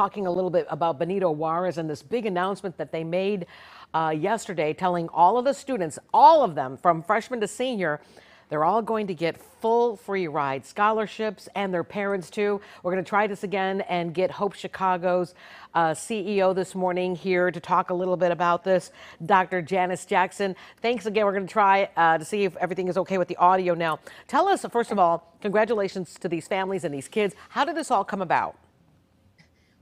talking a little bit about Benito Juarez and this big announcement that they made uh, yesterday telling all of the students, all of them from freshman to senior, they're all going to get full free ride scholarships and their parents too. We're going to try this again and get Hope Chicago's uh, CEO this morning here to talk a little bit about this. Dr. Janice Jackson, thanks again. We're going to try uh, to see if everything is okay with the audio now. Tell us, first of all, congratulations to these families and these kids. How did this all come about?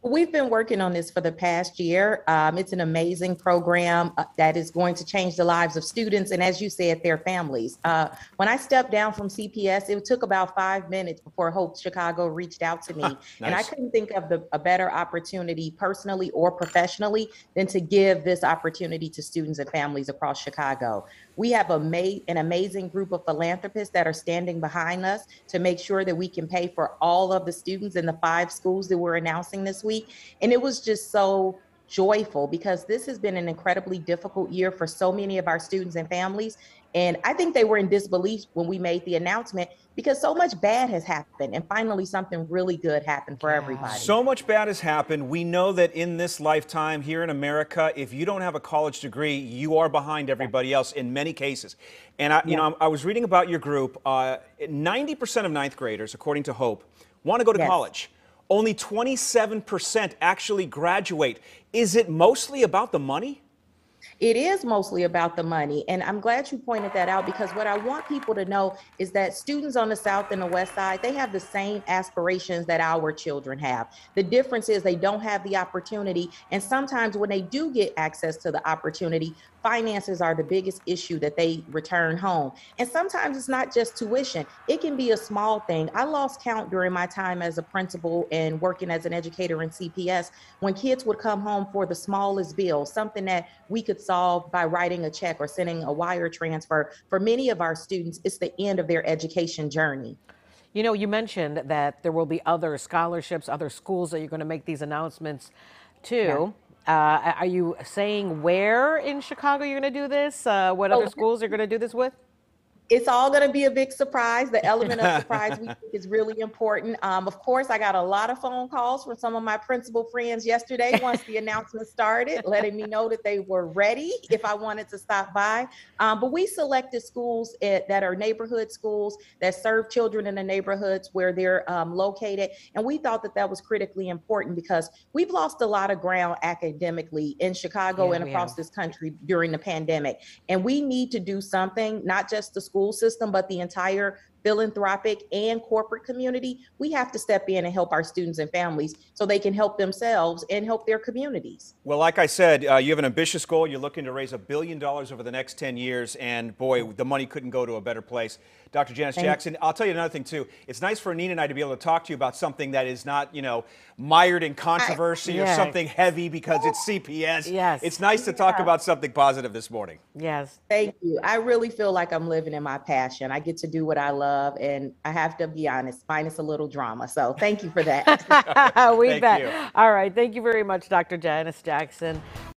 We've been working on this for the past year. Um, it's an amazing program uh, that is going to change the lives of students and, as you said, their families. Uh, when I stepped down from CPS, it took about five minutes before Hope Chicago reached out to me. nice. And I couldn't think of the, a better opportunity, personally or professionally, than to give this opportunity to students and families across Chicago. We have a ma- an amazing group of philanthropists that are standing behind us to make sure that we can pay for all of the students in the five schools that we're announcing this week. And it was just so joyful because this has been an incredibly difficult year for so many of our students and families. And I think they were in disbelief when we made the announcement because so much bad has happened and finally something really good happened for everybody. So much bad has happened. We know that in this lifetime here in America, if you don't have a college degree, you are behind everybody else in many cases. And I, you yeah. know, I was reading about your group. Uh, 90% of ninth graders, according to Hope, want to go to yes. college. Only 27% actually graduate. Is it mostly about the money? It is mostly about the money. And I'm glad you pointed that out because what I want people to know is that students on the South and the West Side, they have the same aspirations that our children have. The difference is they don't have the opportunity. And sometimes when they do get access to the opportunity, finances are the biggest issue that they return home. And sometimes it's not just tuition, it can be a small thing. I lost count during my time as a principal and working as an educator in CPS when kids would come home for the smallest bill, something that we could solve by writing a check or sending a wire transfer. For many of our students, it's the end of their education journey. You know, you mentioned that there will be other scholarships, other schools that you're going to make these announcements to. Yeah. Uh, are you saying where in Chicago you're going to do this? Uh, what other oh, schools you're going to do this with? It's all going to be a big surprise. The element of surprise we think is really important. Um, of course, I got a lot of phone calls from some of my principal friends yesterday once the announcement started, letting me know that they were ready if I wanted to stop by. Um, but we selected schools at, that are neighborhood schools that serve children in the neighborhoods where they're um, located. And we thought that that was critically important because we've lost a lot of ground academically in Chicago yeah, and across this country during the pandemic. And we need to do something, not just the school school system, but the entire philanthropic and corporate community, we have to step in and help our students and families so they can help themselves and help their communities. Well, like I said, uh, you have an ambitious goal. You're looking to raise a billion dollars over the next 10 years, and boy, the money couldn't go to a better place. Dr. Janice Thank Jackson, I'll tell you another thing too. It's nice for Anina and I to be able to talk to you about something that is not, you know, mired in controversy I, yeah. or something heavy because it's CPS. Yes. It's nice to talk yeah. about something positive this morning. Yes. Thank you. I really feel like I'm living in my passion. I get to do what I love, and I have to be honest, minus a little drama. So thank you for that. we bet. You. All right. Thank you very much, Dr. Janice Jackson.